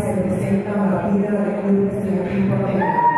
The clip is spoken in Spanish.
se presenta la vida de un estudiante importante.